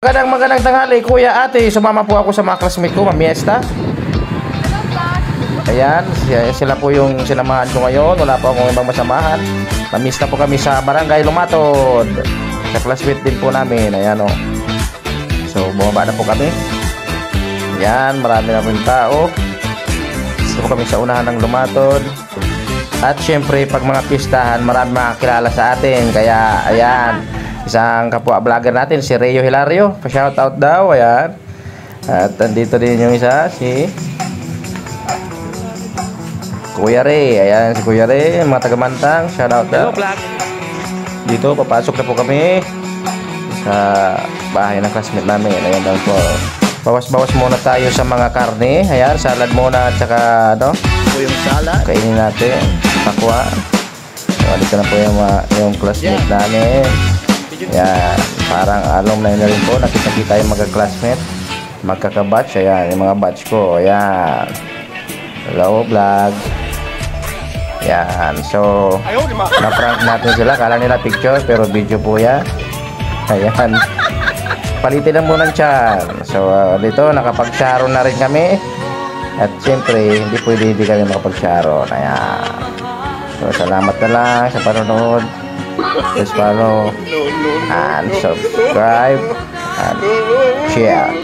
Magandang magandang tanghali, kuya, ate. Sumama po ako sa mga classmate ko, mamiesta. Ayan, sila po yung sinamahan ko ngayon. Wala po akong ibang masamahan. Mamiesta po kami sa Barangay Lumatod. Sa classmate din po namin. Ayan o. So, bumaba na po kami. Ayan, marami na po yung tao. Gusto kami sa unahan ng Lumatod. At syempre, pag mga pistahan, marami makakilala sa atin. Kaya, ayan, isang kapwa vlogger natin, si Rio Hilario. Pa-shoutout daw, ayan. At andito din yung isa, si Kuya Ray. Ayan, si Kuya Ray, mga taga-mantang. Shoutout daw. Dito, papasok na po kami sa bahay ng classmate namin. Ayan daw po. Bawas-bawas muna tayo sa mga karne. Ayan, salad muna at saka, ano, po yung salad. kainin natin pakwa so dito na po yung, mga, yung classmate namin yan. Parang alumni na rin po nakita kita yung mga classmate magkakabatch. Ayan yung mga batch ko. Ayan. Hello vlog. Yan so na-prank natin sila. Kala nila picture pero video po yan. Ayan. Palitin na muna dyan so uh, dito nakapag-sharon na rin kami. At siyempre hindi pwede hindi kami makapag-sharon. Ayan. So salamat na lang sa panonood This follow oh. and subscribe and share.